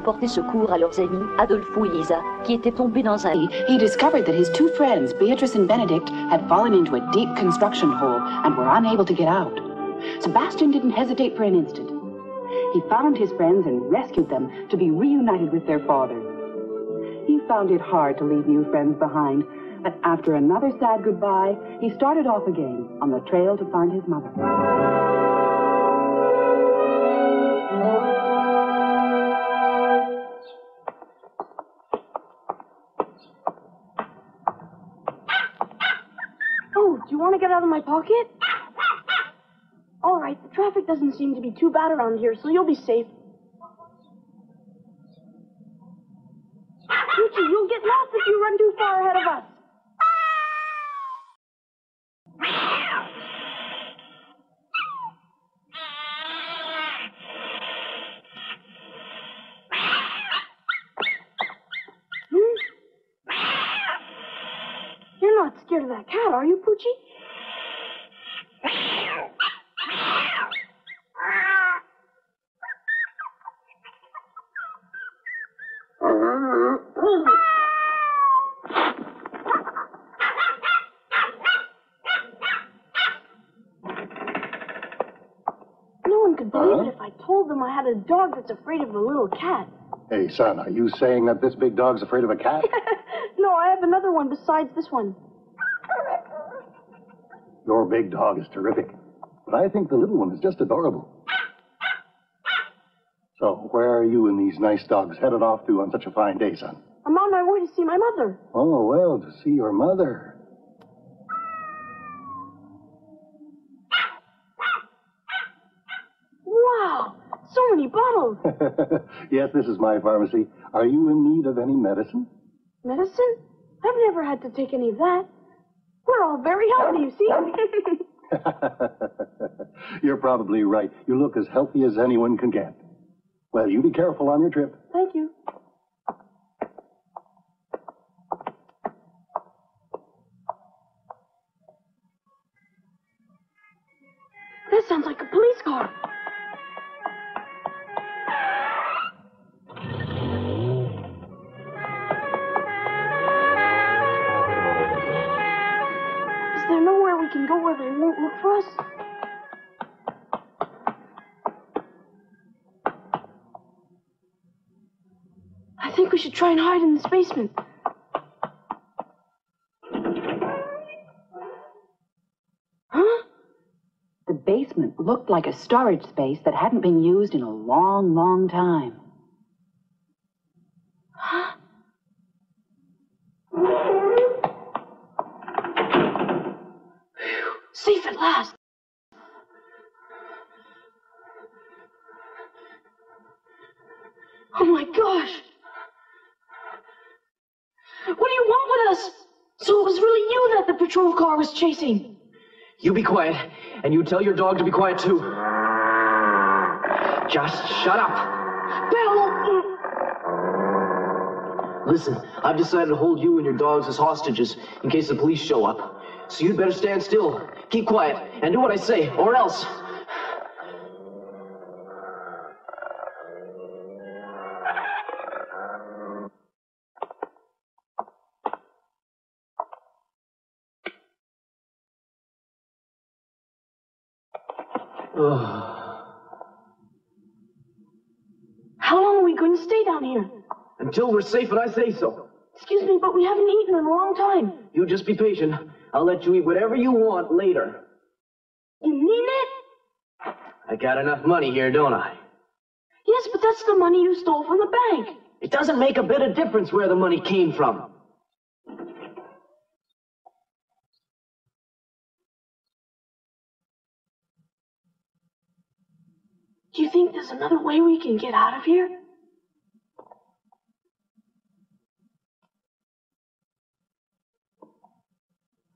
porté secours à leurs amis Adolfo et Lisa, qui étaient tombés dans un... He discovered that his two friends, Beatrice and Benedict, had fallen into a deep construction hole and were unable to get out. Sebastian didn't hesitate for an instant. He found his friends and rescued them to be reunited with their father. He found it hard to leave new friends behind, but after another sad goodbye, he started off again on the trail to find his mother. Out of my pocket? All right, the traffic doesn't seem to be too bad around here, so you'll be safe. Poochie, you'll get lost if you run too far ahead of us. Hmm? You're not scared of that cat, are you, Poochie? No one could believe Huh? it if I told them I had a dog that's afraid of a little cat. Hey, son, are you saying that this big dog's afraid of a cat? no, I have another one besides this one. Your big dog is terrific. But I think the little one is just adorable. So, where are you and these nice dogs headed off to on such a fine day, son? I'm on my way to see my mother. Oh, well, to see your mother. Wow, so many bottles. yes, this is my pharmacy. Are you in need of any medicine? Medicine? I've never had to take any of that. We're all very healthy, you see. You're probably right. You look as healthy as anyone can get. Well, you be careful on your trip. Thank you. That sounds like a police car. Go where they won't look for us? I think we should try and hide in this basement. Huh? The basement looked like a storage space that hadn't been used in a long, long time. Oh my gosh. What do you want with us? So it was really you that the patrol car was chasing. You be quiet, and you tell your dog to be quiet too. Just shut up. Bill! Mm. Listen, I've decided to hold you and your dogs as hostages in case the police show up. So you'd better stand still, keep quiet, and do what I say, or else. How long are we going to stay down here? Until we're safe and I say so. Excuse me, but we haven't eaten in a long time. You just be patient. I'll let you eat whatever you want later. You mean it? I got enough money here, don't I? Yes, but that's the money you stole from the bank. It doesn't make a bit of difference where the money came from. Do you think there's another way we can get out of here?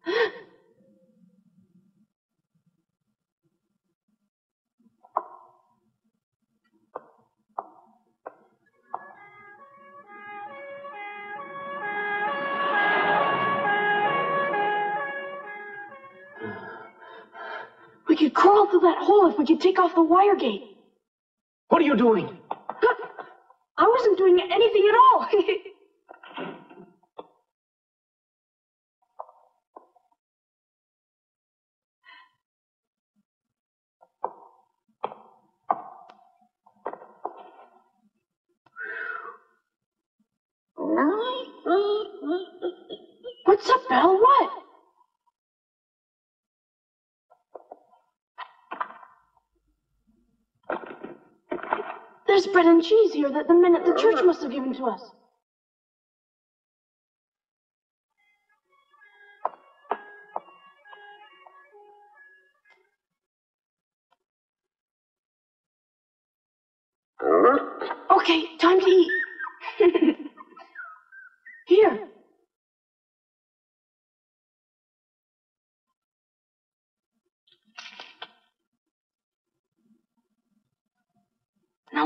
We could crawl through that hole if we could take off the wire gate. What are you doing? I wasn't doing anything at all. What's up, Belle? What? There's bread and cheese here that the men at the church ah. must have given to us.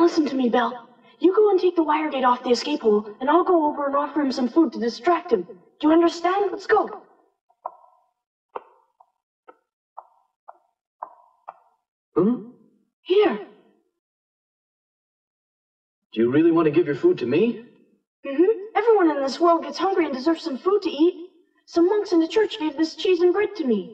Listen to me, Belle. You go and take the wire gate off the escape hole, and I'll go over and offer him some food to distract him. Do you understand? Let's go. Hmm? Here. Do you really want to give your food to me? Mm-hmm. Everyone in this world gets hungry and deserves some food to eat. Some monks in the church gave this cheese and bread to me.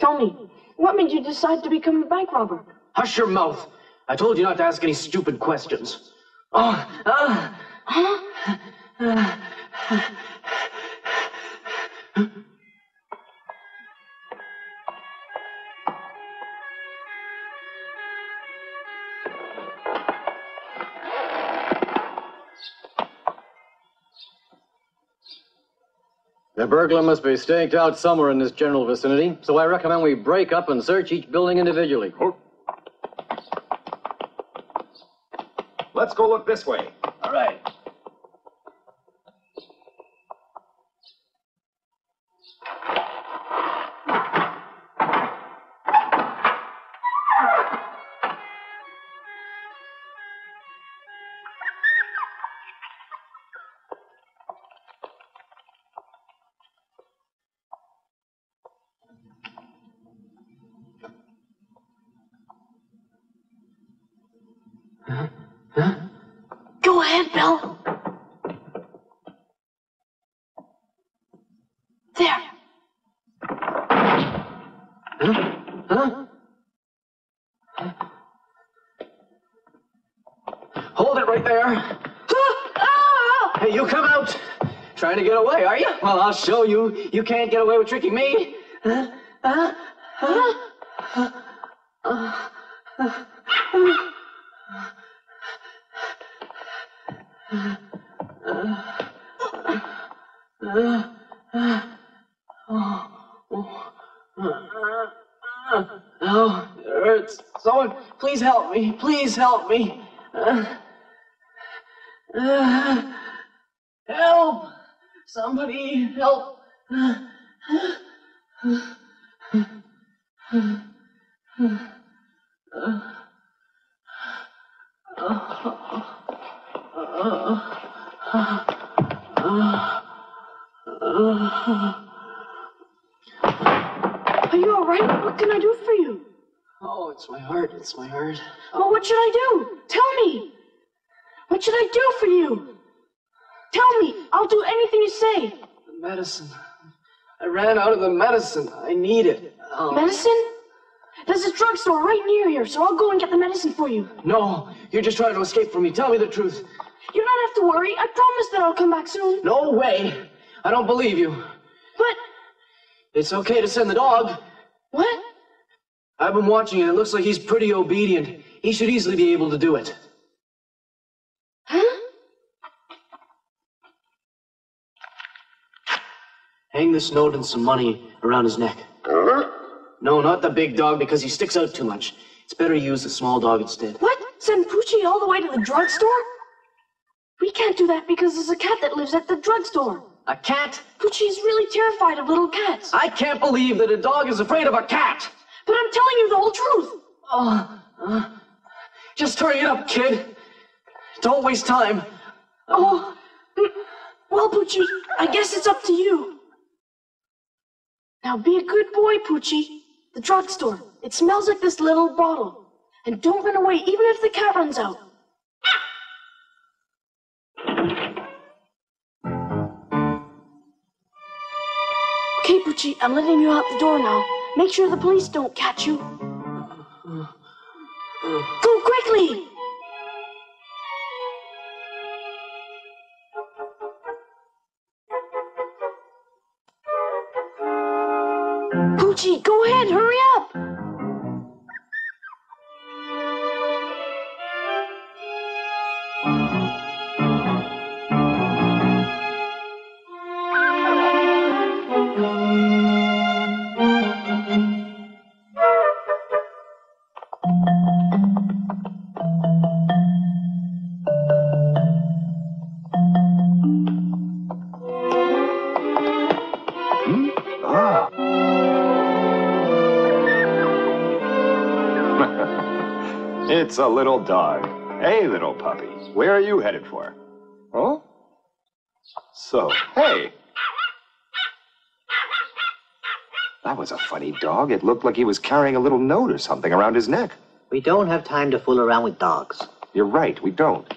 Tell me, what made you decide to become a bank robber? Hush your mouth. I told you not to ask any stupid questions. Oh, uh, Huh? The burglar must be staked out somewhere in this general vicinity, so I recommend we break up and search each building individually. Let's go look this way. all right. Go ahead, Bill. There. Huh? Huh? Hold it right there. Hey, you come out. Trying to get away, are you? Well, I'll show you. You can't get away with tricking me. Huh? Huh? Oh, it hurts. Someone, please help me. Please help me. Uh, uh, help! Somebody help! Are you all right? What can I do for you? Oh, it's my heart. It's my heart. Well, what should I do? Tell me. What should I do for you? Tell me. I'll do anything you say. The medicine. I ran out of the medicine. I need it. Oh. Medicine? There's a drugstore right near here, so I'll go and get the medicine for you. No, you're just trying to escape from me. Tell me the truth. You don't have to worry. I promise that I'll come back soon. No way. I don't believe you. But It's okay to send the dog. what? I've been watching it. It looks like he's pretty obedient. He should easily be able to do it. Huh? Hang this note and some money around his neck. No, not the big dog because he sticks out too much. It's better to use the small dog instead. What? Send Poochie all the way to the drugstore? We can't do that because there's a cat that lives at the drugstore. A cat? Poochie is really terrified of little cats. I can't believe that a dog is afraid of a cat. But I'm telling you the whole truth. Oh, uh, just hurry it up, kid. Don't waste time. Oh, well, Poochie, I guess it's up to you. Now be a good boy, Poochie. The drugstore. It smells like this little bottle. And don't run away, even if the cat runs out. Poochie, I'm letting you out the door now. Make sure the police don't catch you. Go quickly! Poochie, go ahead, hurry up! It's a little dog. Hey, little puppy. Where are you headed for? Oh? So, hey. That was a funny dog. It looked like he was carrying a little note or something around his neck. We don't have time to fool around with dogs. You're right, we don't.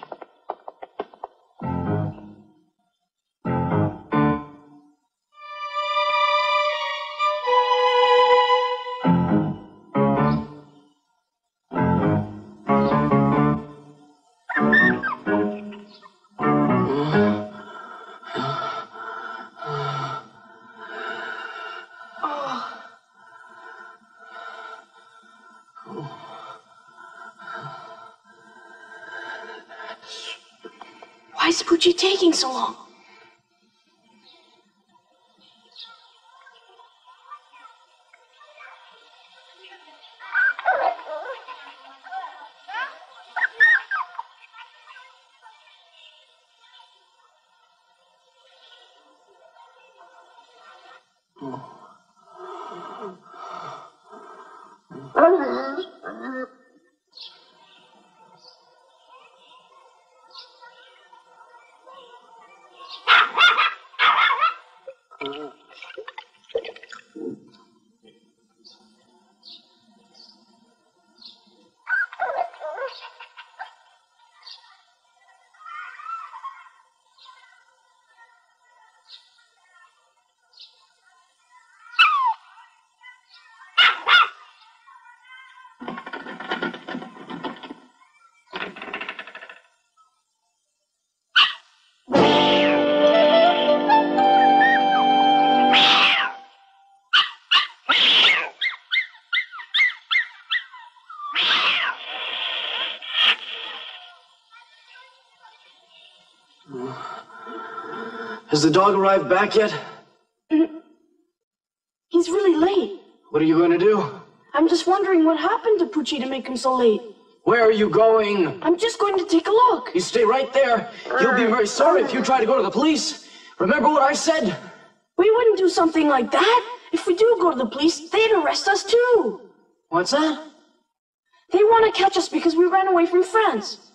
Has the dog arrived back yet? Mm. He's really late. What are you going to do? I'm just wondering what happened to Poochie to make him so late. Where are you going? I'm just going to take a look. You stay right there. You'll be very sorry if you try to go to the police. Remember what I said? We wouldn't do something like that. If we do go to the police, they'd arrest us too. What's that? They want to catch us because we ran away from France.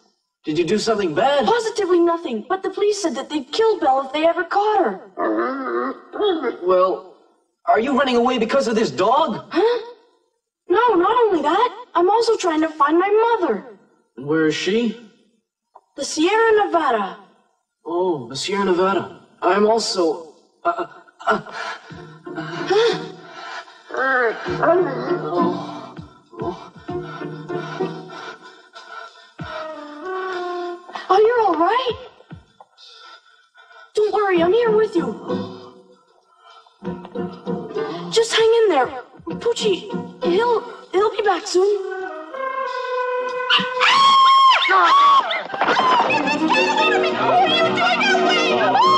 Did you do something bad? Positively nothing, but the police said that they'd kill Belle if they ever caught her. Well, are you running away because of this dog? Huh? No, not only that, I'm also trying to find my mother. And where is she? The Sierra Nevada. Oh, the Sierra Nevada. I'm also. Uh, uh, Oh, you're all right? Don't worry, I'm here with you. Just hang in there. Poochie, he'll, he'll be back soon. Ah! What are you doing? Ellie?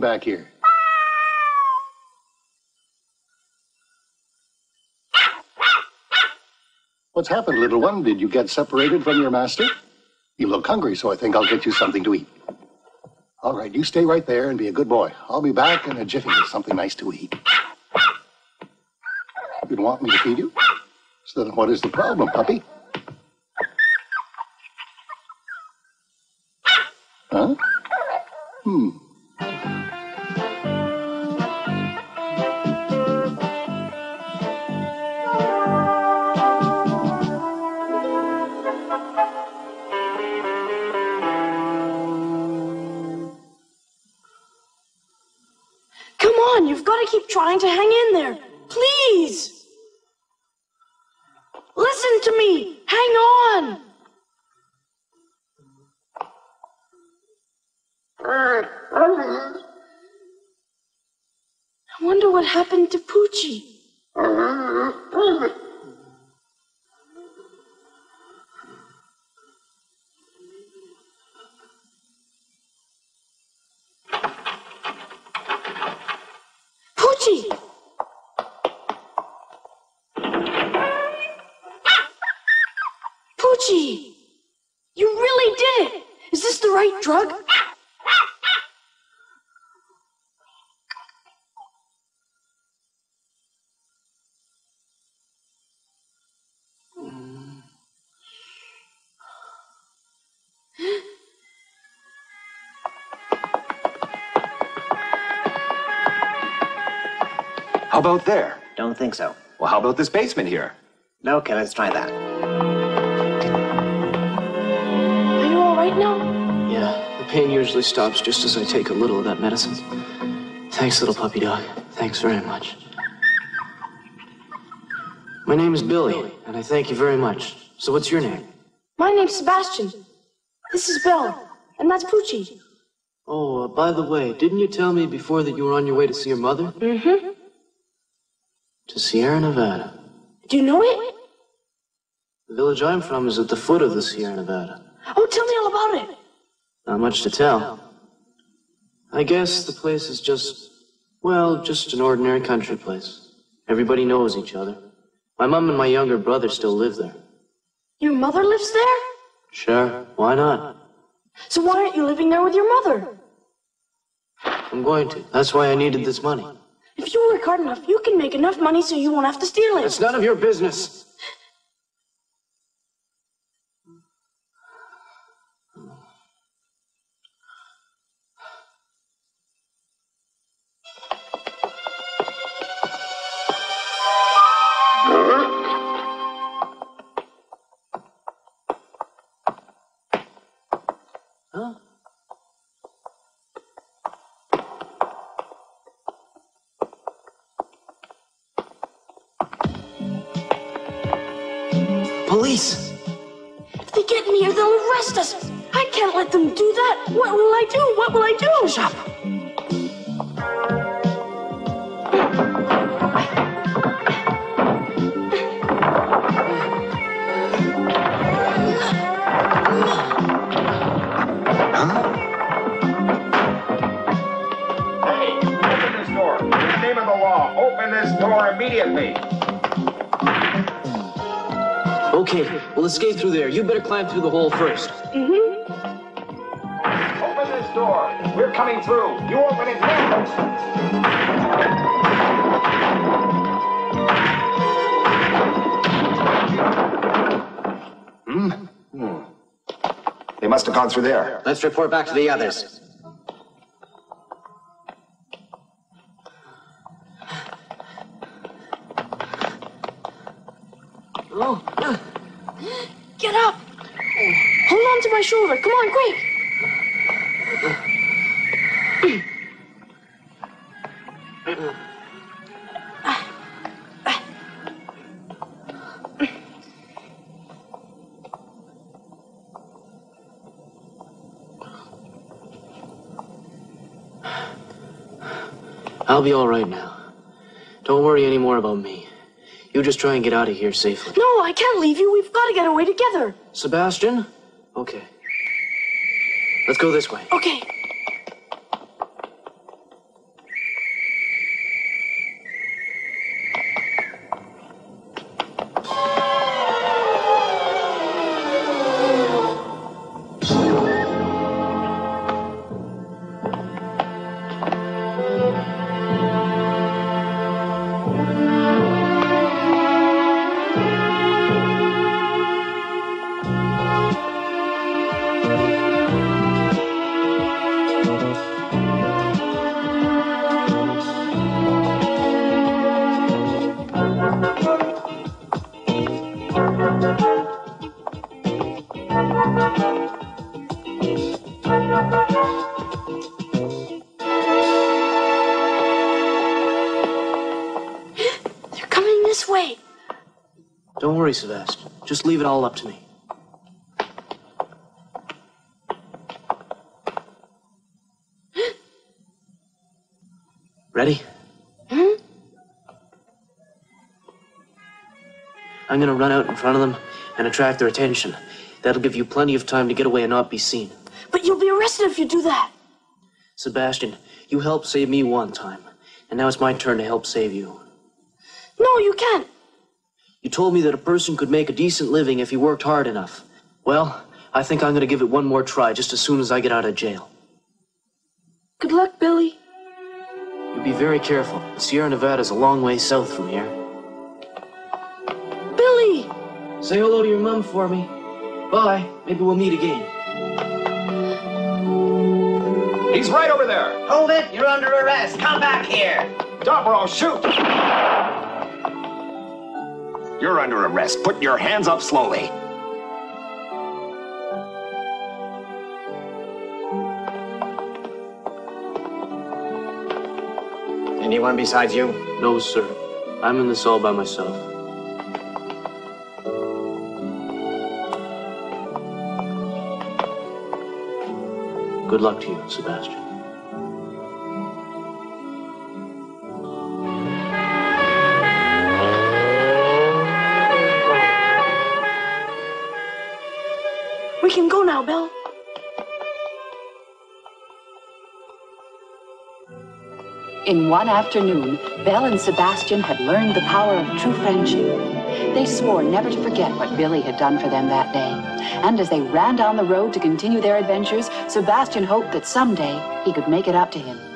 Back here? What's happened, little one? Did you get separated from your master? You look hungry, so I think I'll get you something to eat. All right, you stay right there and be a good boy. I'll be back in a jiffy with something nice to eat. You don't want me to feed you? So then what is the problem, puppy? Huh? Hmm. Trying to hang How about there? Don't think so. Well, how about this basement here? Okay, let's try that. Are you alright now? Yeah, the pain usually stops just as I take a little of that medicine. Thanks, little puppy dog. Thanks very much. My name is Billy, and I thank you very much. So what's your name? My name's Sebastian. This is Belle, and that's Poochie. Oh, uh, by the way, didn't you tell me before that you were on your way to see your mother? Mm-hmm. To Sierra Nevada. Do you know it? The village I'm from is at the foot of the Sierra Nevada. Oh, tell me all about it. Not much to tell. I guess the place is just, well, just an ordinary country place. Everybody knows each other. My mom and my younger brother still live there. Your mother lives there? Sure, why not? So why aren't you living there with your mother? I'm going to. That's why I needed this money. If you work hard enough, you can make enough money so you won't have to steal it. It's none of your business. Get me here, they'll arrest us. I can't let them do that. What will I do? What will I do? Shut up. Hey, open this door. In the name of the law, open this door immediately. Okay, we'll escape through there. You better climb through the hole first. Mm-hmm. Open this door. We're coming through. You open it now. Hmm? Hmm. They must have gone through there. Let's report back to the others. I'll be all right now. Don't worry anymore about me. You just try and get out of here safely. No, I can't leave you. We've got to get away together. Sebastian? Okay. Let's go this way. Okay. They're coming this way. Don't worry, Sebastian. Just leave it all up to me. Ready? I'm gonna run out in front of them and attract their attention. That'll give you plenty of time to get away and not be seen. But you'll be arrested if you do that. Sebastian, you helped save me one time, and now it's my turn to help save you. No, you can't. You told me that a person could make a decent living if he worked hard enough. Well, I think I'm gonna give it one more try just as soon as I get out of jail. Good luck, Billy. You be very careful. Sierra Nevada's a long way south from here. Say hello to your mom for me. Bye. Maybe we'll meet again. He's right over there. Hold it! You're under arrest! Come back here! Dobro, shoot! You're under arrest. Put your hands up slowly. Anyone besides you? No, sir. I'm in this all by myself. Good luck to you, Sebastian. We can go now, Bill. In one afternoon, Belle and Sebastian had learned the power of true friendship. They swore never to forget what Billy had done for them that day. And as they ran down the road to continue their adventures, Sebastian hoped that someday he could make it up to him.